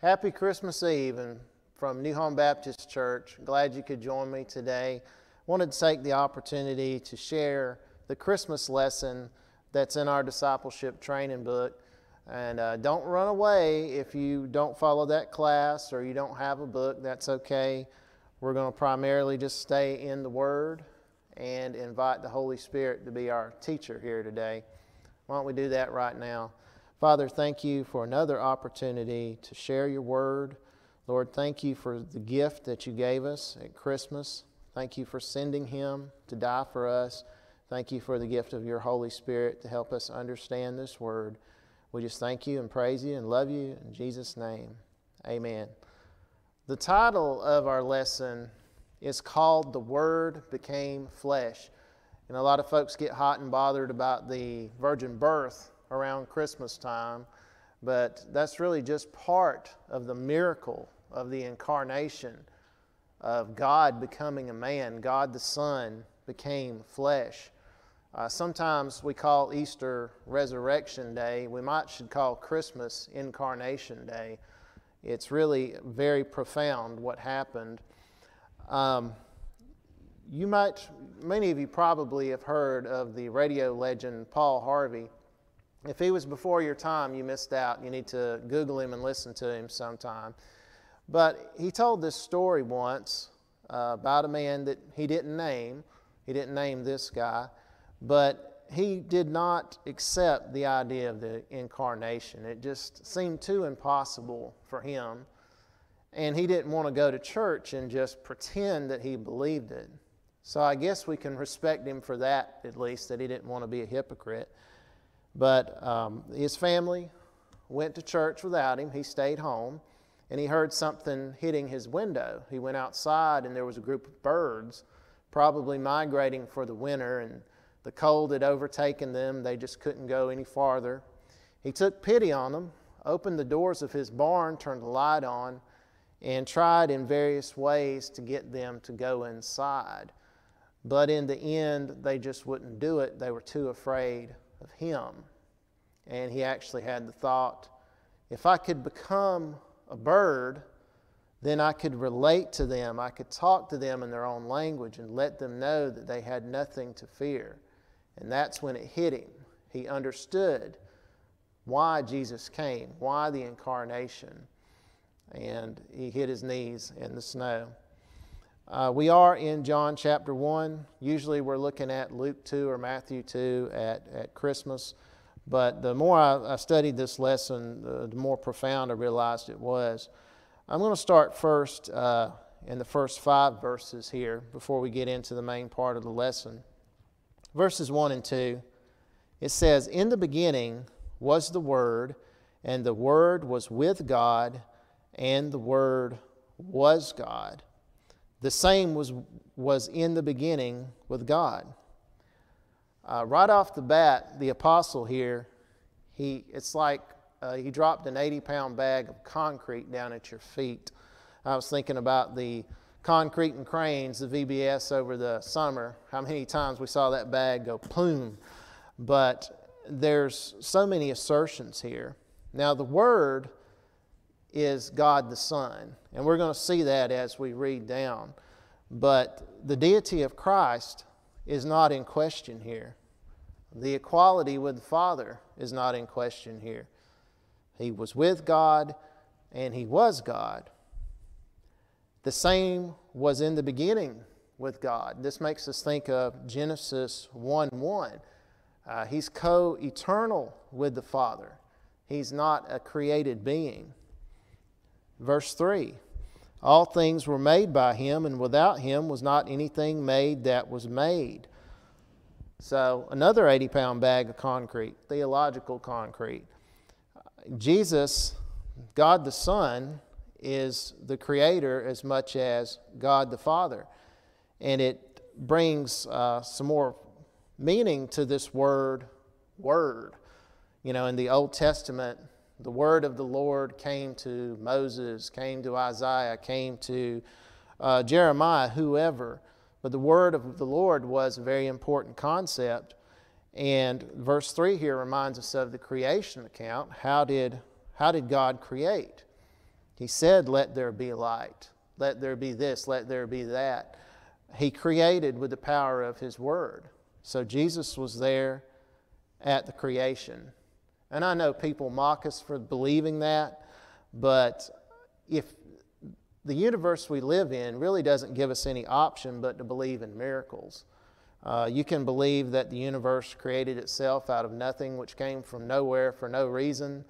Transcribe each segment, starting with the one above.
Happy Christmas Eve and from New Home Baptist Church. Glad you could join me today. Wanted to take the opportunity to share the Christmas lesson that's in our discipleship training book. And uh, don't run away if you don't follow that class or you don't have a book, that's okay. We're going to primarily just stay in the Word and invite the Holy Spirit to be our teacher here today. Why don't we do that right now? Father, thank you for another opportunity to share your word. Lord, thank you for the gift that you gave us at Christmas. Thank you for sending him to die for us. Thank you for the gift of your Holy Spirit to help us understand this word. We just thank you and praise you and love you in Jesus' name. Amen. The title of our lesson is called The Word Became Flesh. And a lot of folks get hot and bothered about the virgin birth around Christmas time, but that's really just part of the miracle of the incarnation of God becoming a man. God the Son became flesh. Uh, sometimes we call Easter Resurrection Day. We might should call Christmas Incarnation Day. It's really very profound what happened. Um, you might, many of you probably have heard of the radio legend Paul Harvey. If he was before your time, you missed out. You need to Google him and listen to him sometime. But he told this story once uh, about a man that he didn't name. He didn't name this guy, but he did not accept the idea of the incarnation. It just seemed too impossible for him. And he didn't want to go to church and just pretend that he believed it. So I guess we can respect him for that, at least, that he didn't want to be a hypocrite. But um, his family went to church without him. He stayed home and he heard something hitting his window. He went outside and there was a group of birds probably migrating for the winter and the cold had overtaken them. They just couldn't go any farther. He took pity on them, opened the doors of his barn, turned the light on, and tried in various ways to get them to go inside. But in the end, they just wouldn't do it. They were too afraid of him. And he actually had the thought if I could become a bird, then I could relate to them. I could talk to them in their own language and let them know that they had nothing to fear. And that's when it hit him. He understood why Jesus came, why the incarnation. And he hit his knees in the snow. Uh, we are in John chapter 1. Usually we're looking at Luke 2 or Matthew 2 at, at Christmas. But the more I, I studied this lesson, the, the, more profound I realized it was. I'm going to start first uh, in the first five verses here before we get into the main part of the lesson. Verses 1 and 2, it says, In the beginning was the Word, and the Word was with God, and the Word was God. The same was, was in the beginning with God. Uh, right off the bat, the apostle here, he, it's like uh, he dropped an 80 pound bag of concrete down at your feet. I was thinking about the concrete and cranes, the VBS over the summer, how many times we saw that bag go plume. But there's so many assertions here. Now, the Word is God the Son. And we're going to see that as we read down. But the deity of Christ is not in question here. The equality with the Father is not in question here. He was with God and he was God. The same was in the beginning with God. This makes us think of Genesis 1 1. Uh, he's co eternal with the Father, he's not a created being. Verse 3 All things were made by him, and without him was not anything made that was made. So, another 80 pound bag of concrete, theological concrete. Jesus, God the Son, is the creator as much as God the Father. And it brings uh, some more meaning to this word, word. You know, in the Old Testament, the word of the Lord came to Moses, came to Isaiah, came to uh, Jeremiah, whoever. But the word of the Lord was a very important concept. And verse 3 here reminds us of the creation account. How did, how did God create? He said, Let there be light. Let there be this. Let there be that. He created with the power of His Word. So Jesus was there at the creation. And I know people mock us for believing that, but if the universe we live in really doesn't give us any option but to believe in miracles. Uh, you can believe that the universe created itself out of nothing, which came from nowhere for no reason,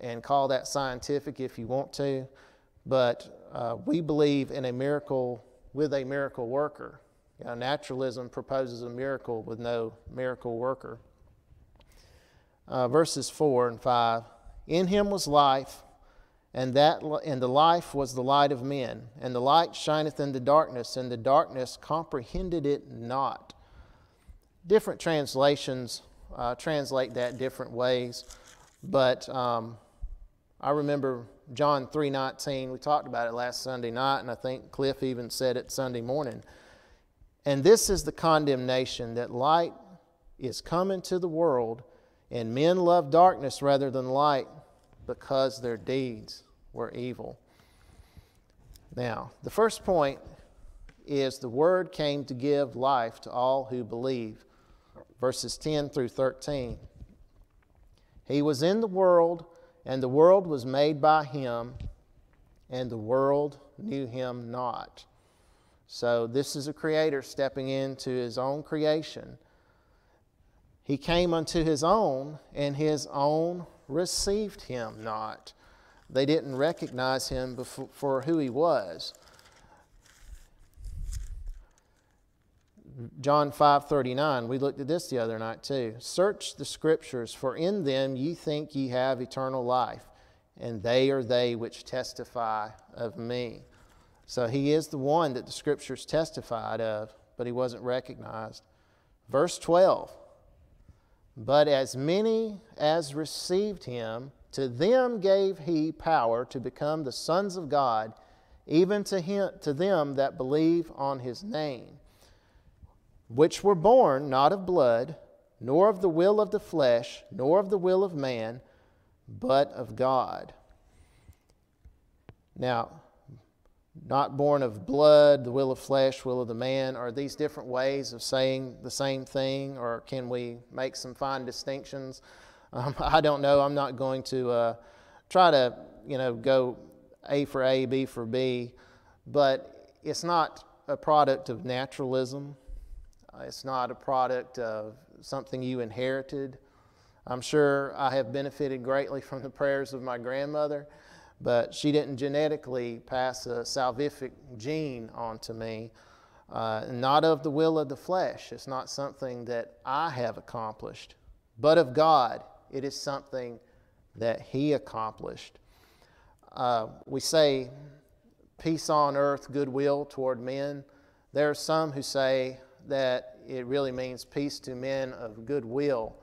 and call that scientific if you want to. But uh, we believe in a miracle with a miracle worker. You know, naturalism proposes a miracle with no miracle worker. Uh, verses 4 and 5 In him was life, and, that, and the life was the light of men. And the light shineth in the darkness, and the darkness comprehended it not different translations uh, translate that different ways, but um, I remember John 3:19. We talked about it last Sunday night, and I think Cliff even said it Sunday morning. And this is the condemnation that light is come into the world, and men love darkness rather than light because their deeds were evil. Now, the first point is the word came to give life to all who believe verses 10 through 13. He was in the world, and the world was made by him, and the world knew him not. So, this is a creator stepping into his own creation. He came unto his own, and his own received him not. They didn't recognize him for who he was. John 5:39. We looked at this the other night too. Search the scriptures for in them ye think ye have eternal life, and they are they which testify of me. So he is the one that the scriptures testified of, but he wasn't recognized. Verse 12. But as many as received him, to them gave he power to become the sons of God, even to him to them that believe on his name which were born not of blood, nor of the will of the flesh, nor of the will of man, but of God. Now, not born of blood, the will of flesh, will of the man, are these different ways of saying the same thing, or can we make some fine distinctions? Um, I don't know. I'm not going to uh, try to, you know, go A for A, B for B, but it's not a product of naturalism. Uh, it's not a product of something you inherited. I'm sure I have benefited greatly from the prayers of my grandmother, but she didn't genetically pass a salvific gene onto me. Uh, not of the will of the flesh. It's not something that I have accomplished, but of God. It is something that He accomplished. Uh, we say peace on earth, goodwill toward men. There are some who say, that it really means peace to men of goodwill.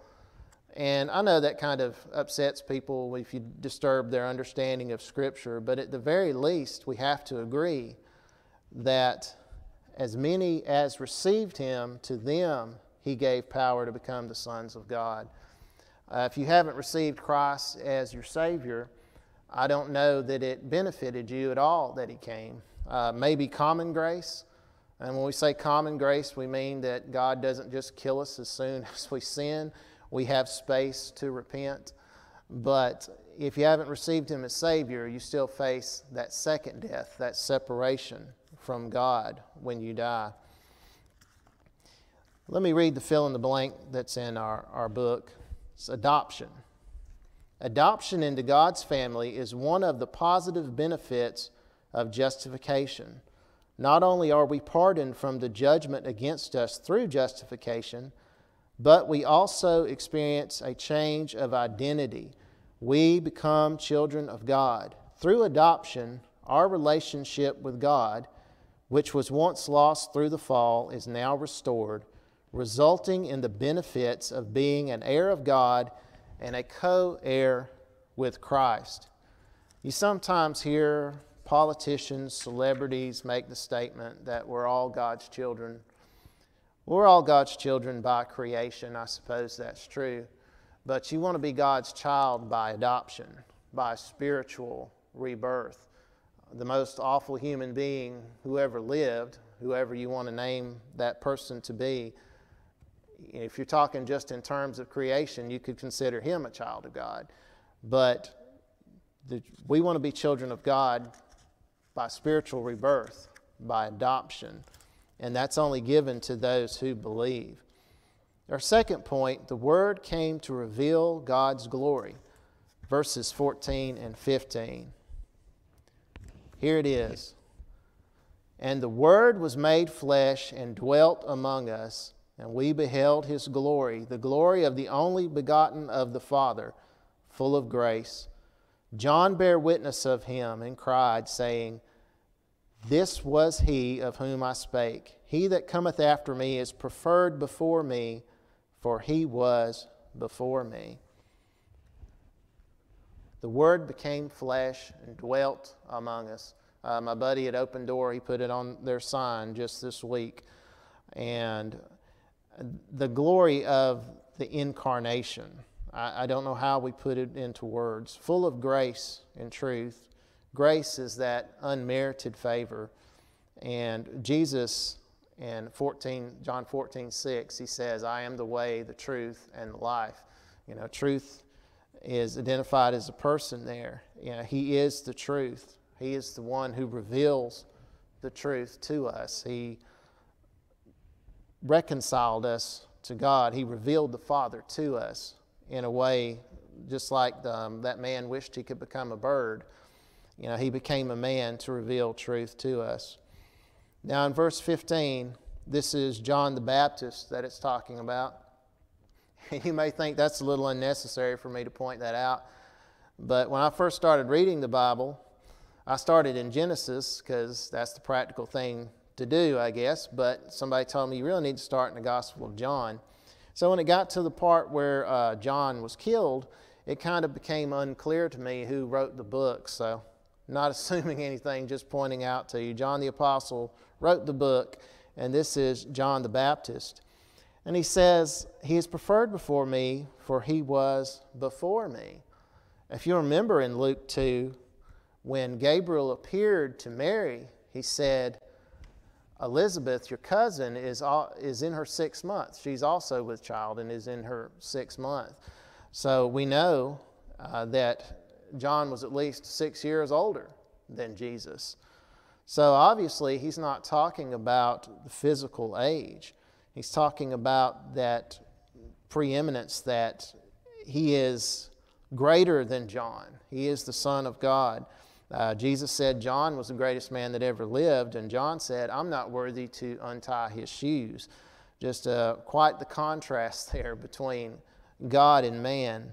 And I know that kind of upsets people if you disturb their understanding of Scripture, but at the very least, we have to agree that as many as received him, to them he gave power to become the sons of God. Uh, if you haven't received Christ as your Savior, I don't know that it benefited you at all that he came. Uh, maybe common grace, and when we say common grace, we mean that God doesn't just kill us as soon as we sin. We have space to repent. But if you haven't received Him as Savior, you still face that second death, that separation from God when you die. Let me read the fill in the blank that's in our, our book. It's adoption. Adoption into God's family is one of the positive benefits of justification. Not only are we pardoned from the judgment against us through justification, but we also experience a change of identity. We become children of God. Through adoption, our relationship with God, which was once lost through the fall, is now restored, resulting in the benefits of being an heir of God and a co heir with Christ. You sometimes hear politicians, celebrities make the statement that we're all God's children. We're all God's children by creation. I suppose that's true. But you want to be God's child by adoption, by spiritual rebirth. the most awful human being who ever lived, whoever you want to name that person to be. If you're talking just in terms of creation, you could consider him a child of God. But the, we want to be children of God by spiritual rebirth, by adoption, and that's only given to those who believe. Our second point the Word came to reveal God's glory, verses 14 and 15. Here it is. And the Word was made flesh and dwelt among us, and we beheld his glory, the glory of the only begotten of the Father, full of grace. John bare witness of him and cried, saying, This was he of whom I spake. He that cometh after me is preferred before me, for he was before me. The Word became flesh and dwelt among us. Uh, my buddy at Open Door, he put it on their sign just this week. And the glory of the incarnation. I, I don't know how we put it into words. Full of grace and truth. Grace is that unmerited favor. And Jesus in 14, John 14, 6, he says, I am the way, the truth, and the life. You know, truth is identified as a person there. You know, he is the truth. He is the one who reveals the truth to us. He reconciled us to God. He revealed the Father to us in a way just like the, um, that man wished he could become a bird. You know, he became a man to reveal truth to us. Now, in verse 15, this is John the Baptist that it's talking about. You may think that's a little unnecessary for me to point that out. But when I first started reading the Bible, I started in Genesis because that's the practical thing to do, I guess. But somebody told me you really need to start in the Gospel of John. So when it got to the part where uh, John was killed, it kind of became unclear to me who wrote the book. So, not assuming anything, just pointing out to you, John the Apostle wrote the book, and this is John the Baptist. And he says, He is preferred before me, for he was before me. If you remember in Luke 2, when Gabriel appeared to Mary, he said, Elizabeth, your cousin, is, is in her sixth month. She's also with child and is in her sixth month. So we know uh, that John was at least six years older than Jesus. So obviously, he's not talking about the physical age. He's talking about that preeminence that he is greater than John. He is the Son of God. Uh, Jesus said John was the greatest man that ever lived, and John said, I'm not worthy to untie his shoes. Just uh, quite the contrast there between God and man.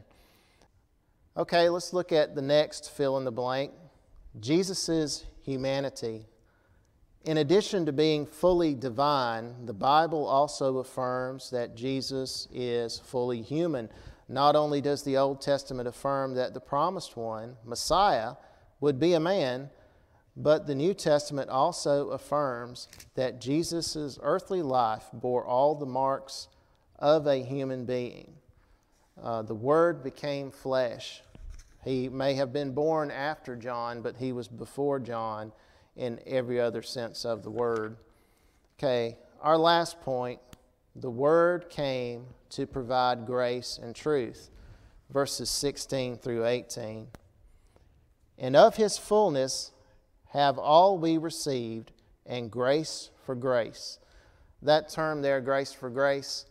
Okay, let's look at the next fill in the blank Jesus' humanity. In addition to being fully divine, the Bible also affirms that Jesus is fully human. Not only does the Old Testament affirm that the promised one, Messiah, would be a man, but the New Testament also affirms that Jesus' earthly life bore all the marks of a human being. Uh, the Word became flesh. He may have been born after John, but he was before John in every other sense of the word. Okay, our last point the Word came to provide grace and truth. Verses 16 through 18. And of His fullness have all we received, and grace for grace. That term there, grace for grace,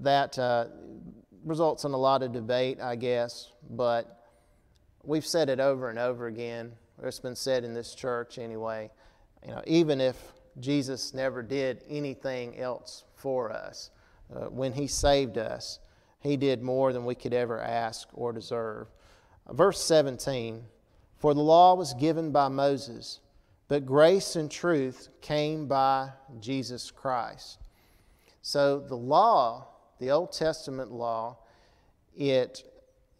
that uh, results in a lot of debate, I guess, but we've said it over and over again it's been said in this church anyway, you know, even if Jesus never did anything else for us, uh, when He saved us, He did more than we could ever ask or deserve. Verse 17 For the law was given by Moses, but grace and truth came by Jesus Christ. So the law, the Old Testament law, it,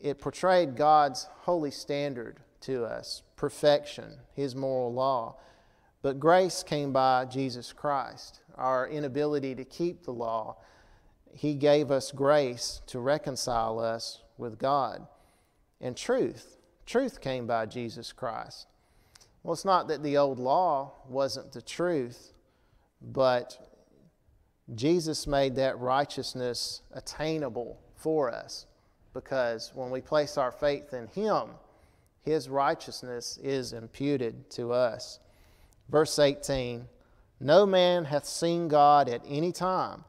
it portrayed God's holy standard to us perfection, His moral law. But grace came by Jesus Christ, our inability to keep the law. He gave us grace to reconcile us with God. And truth, truth came by Jesus Christ. Well, it's not that the old law wasn't the truth, but Jesus made that righteousness attainable for us because when we place our faith in Him, His righteousness is imputed to us. Verse 18 No man hath seen God at any time.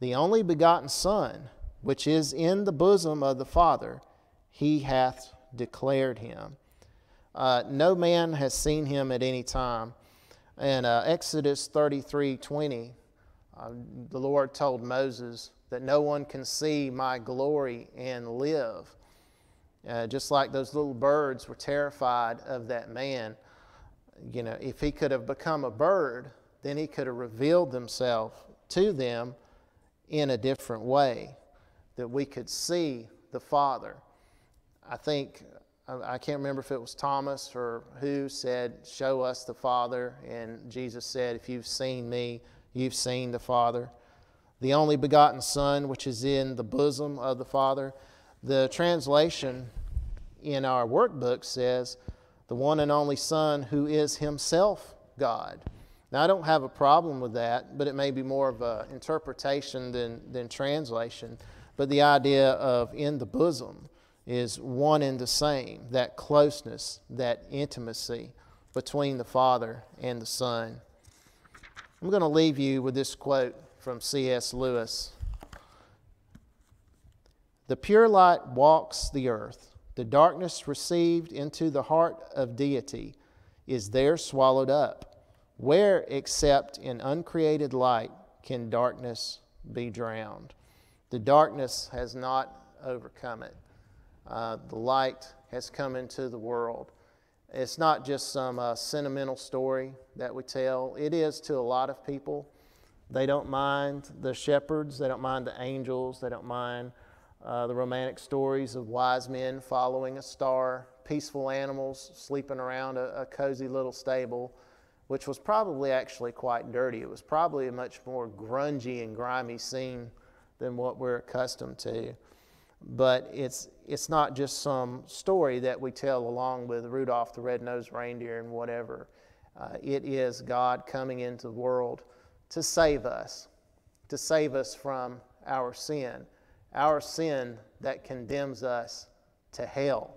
The only begotten Son, which is in the bosom of the Father, He hath declared Him. Uh, no man has seen Him at any time. And uh, Exodus 33 20, uh, the Lord told Moses that no one can see my glory and live. Uh, just like those little birds were terrified of that man. You know, if he could have become a bird, then he could have revealed himself to them in a different way, that we could see the Father. I think, I can't remember if it was Thomas or who said, Show us the Father. And Jesus said, If you've seen me, you've seen the Father. The only begotten Son, which is in the bosom of the Father. The translation in our workbook says, the one and only Son who is Himself God. Now, I don't have a problem with that, but it may be more of an interpretation than, than translation. But the idea of in the bosom is one and the same, that closeness, that intimacy between the Father and the Son. I'm going to leave you with this quote from C.S. Lewis The pure light walks the earth. The darkness received into the heart of deity is there swallowed up. Where, except in uncreated light, can darkness be drowned? The darkness has not overcome it. Uh, the light has come into the world. It's not just some uh, sentimental story that we tell, it is to a lot of people. They don't mind the shepherds, they don't mind the angels, they don't mind uh, the romantic stories of wise men following a star, peaceful animals sleeping around a, a cozy little stable, which was probably actually quite dirty. It was probably a much more grungy and grimy scene than what we're accustomed to. But it's, it's not just some story that we tell along with Rudolph the Red-Nosed Reindeer and whatever. Uh, it is God coming into the world to save us, to save us from our sin, our sin that condemns us to hell.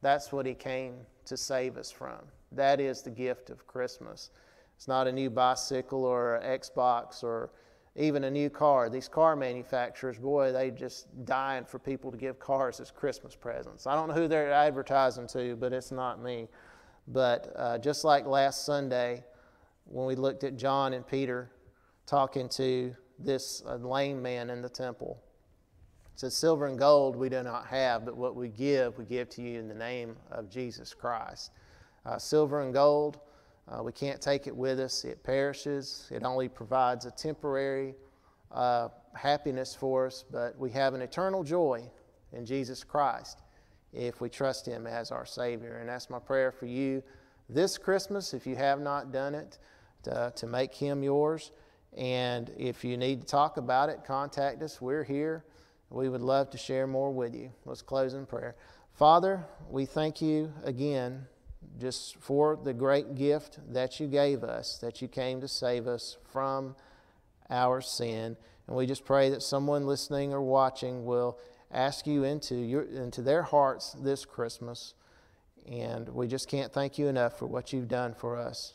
That's what He came to save us from. That is the gift of Christmas. It's not a new bicycle or Xbox or even a new car. These car manufacturers, boy, they just dying for people to give cars as Christmas presents. I don't know who they're advertising to, but it's not me. But uh, just like last Sunday, when we looked at John and Peter talking to this uh, lame man in the temple, it says, Silver and gold we do not have, but what we give, we give to you in the name of Jesus Christ. Uh, silver and gold, uh, we can't take it with us. It perishes. It only provides a temporary uh, happiness for us, but we have an eternal joy in Jesus Christ if we trust Him as our Savior. And that's my prayer for you this Christmas, if you have not done it, to, to make Him yours. And if you need to talk about it, contact us. We're here. We would love to share more with you. Let's close in prayer. Father, we thank you again just for the great gift that you gave us, that you came to save us from our sin. And we just pray that someone listening or watching will ask you into, your, into their hearts this Christmas. And we just can't thank you enough for what you've done for us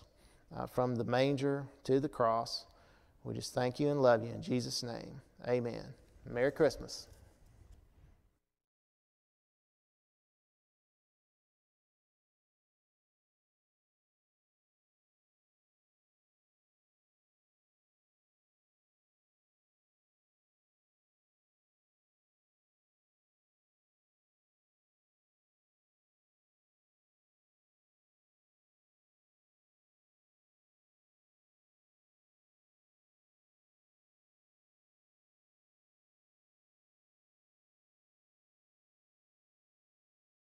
uh, from the manger to the cross. We just thank you and love you in Jesus' name. Amen. Merry Christmas.